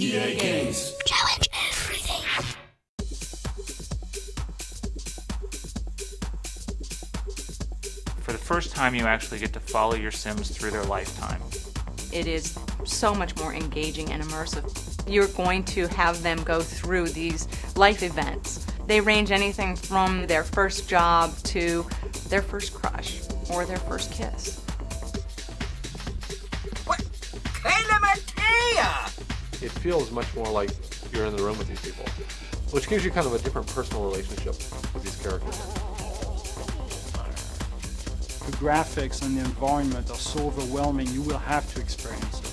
EA Games. Challenge everything. For the first time, you actually get to follow your Sims through their lifetime. It is so much more engaging and immersive. You're going to have them go through these life events. They range anything from their first job to their first crush or their first kiss. It feels much more like you're in the room with these people, which gives you kind of a different personal relationship with these characters. The graphics and the environment are so overwhelming, you will have to experience it.